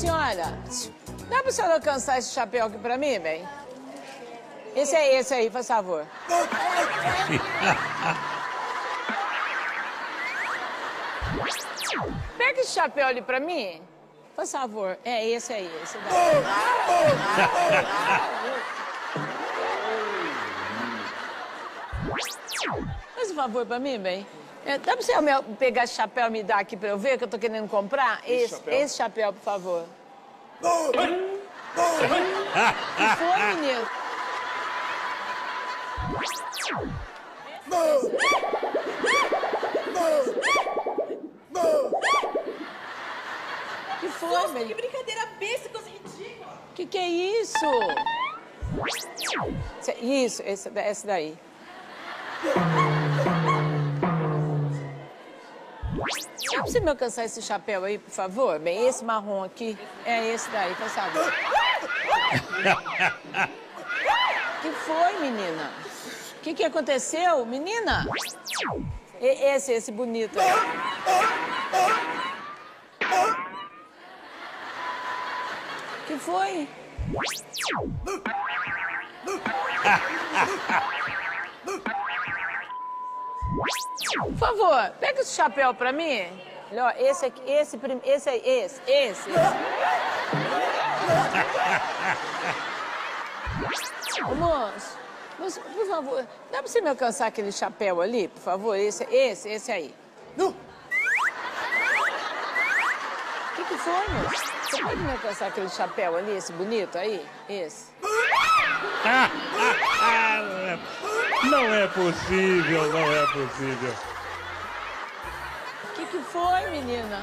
Senhora, dá pra senhora alcançar esse chapéu aqui pra mim, bem? Esse é esse aí, por favor. Pega esse chapéu ali pra mim. Por favor. É esse aí, esse daí. Faz um favor pra mim, bem. É, dá pra você me- pegar esse chapéu e me dar aqui pra eu ver que eu tô querendo comprar? Esse, chapéu? esse chapéu, por favor. que foi, menino? Que foi, Nossa, que brincadeira besta, coisa ridícula. Que que é isso? Isso, esse, esse daí. Dá pra você me alcançar esse chapéu aí, por favor? Bem, esse marrom aqui. É esse daí, por favor. que foi, menina? O que, que aconteceu, menina? E- esse, esse bonito aí. que foi? Por favor, pega esse chapéu pra mim. Olha, esse aqui, esse, prim- esse aí, esse, esse, esse. Ô, moço, moço, por favor, dá pra você me alcançar aquele chapéu ali, por favor? Esse, esse, esse aí. Não. O que, que foi, moço? Você pode me alcançar aquele chapéu ali, esse bonito aí? Esse. Não é possível, não é possível. O que, que foi, menina?